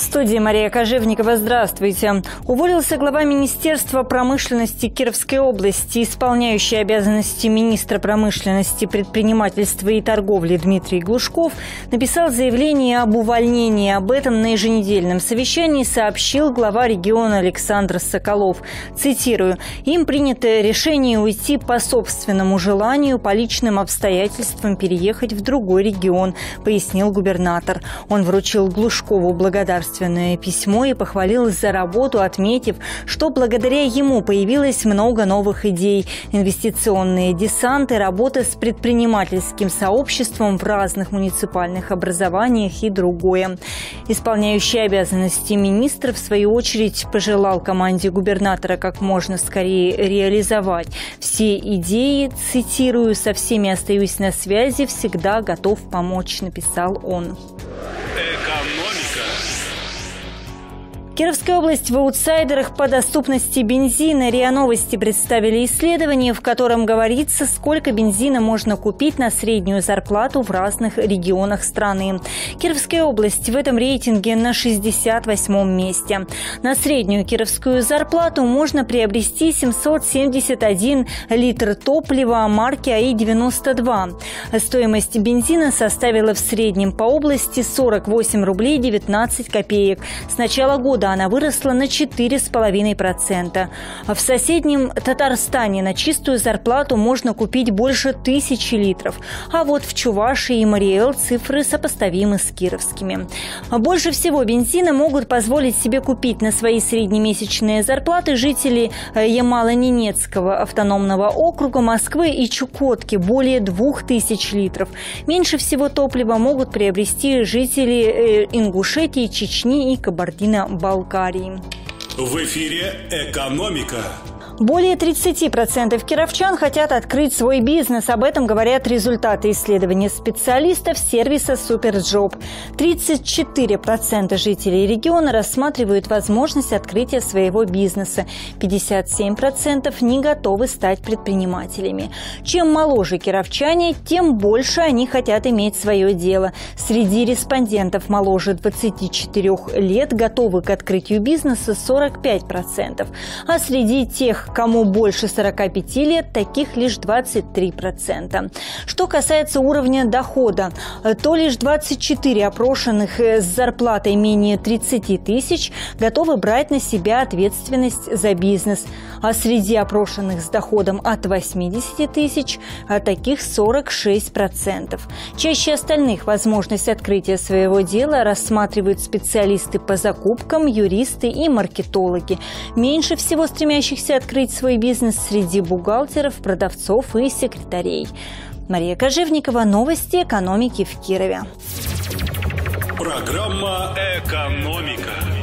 студии Мария Кожевникова. Здравствуйте. Уволился глава Министерства промышленности Кировской области, исполняющий обязанности министра промышленности, предпринимательства и торговли Дмитрий Глушков, написал заявление об увольнении. Об этом на еженедельном совещании сообщил глава региона Александр Соколов. Цитирую. «Им принято решение уйти по собственному желанию, по личным обстоятельствам переехать в другой регион», пояснил губернатор. Он вручил Глушкову благодарственное благодарственное письмо и похвалил за работу, отметив, что благодаря ему появилось много новых идей, инвестиционные десанты, работа с предпринимательским сообществом в разных муниципальных образованиях и другое. Исполняющий обязанности министра, в свою очередь, пожелал команде губернатора как можно скорее реализовать все идеи, цитирую, «со всеми остаюсь на связи, всегда готов помочь», написал он. Кировская область в аутсайдерах по доступности бензина. РИА Новости представили исследование, в котором говорится, сколько бензина можно купить на среднюю зарплату в разных регионах страны. Кировская область в этом рейтинге на 68-м месте. На среднюю кировскую зарплату можно приобрести 771 литр топлива марки АИ-92. Стоимость бензина составила в среднем по области 48 рублей 19 копеек. С начала года она выросла на 4,5%. В соседнем Татарстане на чистую зарплату можно купить больше тысячи литров. А вот в Чувашии и Мариэл цифры сопоставимы с кировскими. Больше всего бензина могут позволить себе купить на свои среднемесячные зарплаты жители э, Ямало-Ненецкого автономного округа Москвы и Чукотки – более 2000 литров. Меньше всего топлива могут приобрести жители э, Ингушетии, Чечни и Кабардино-Балкарии. Болгарии. В эфире «Экономика». Более 30% кировчан хотят открыть свой бизнес. Об этом говорят результаты исследования специалистов сервиса «SuperJob». 34% жителей региона рассматривают возможность открытия своего бизнеса. 57% не готовы стать предпринимателями. Чем моложе кировчане, тем больше они хотят иметь свое дело. Среди респондентов моложе 24 лет готовы к открытию бизнеса 45%. А среди тех, Кому больше 45 лет, таких лишь 23%. Что касается уровня дохода, то лишь 24 опрошенных с зарплатой менее 30 тысяч готовы брать на себя ответственность за бизнес. А среди опрошенных с доходом от 80 тысяч а таких 46%. Чаще остальных возможность открытия своего дела рассматривают специалисты по закупкам, юристы и маркетологи. Меньше всего стремящихся открыть открыть свой бизнес среди бухгалтеров, продавцов и секретарей. Мария Кожевникова, новости экономики в Кирове. Программа «Экономика».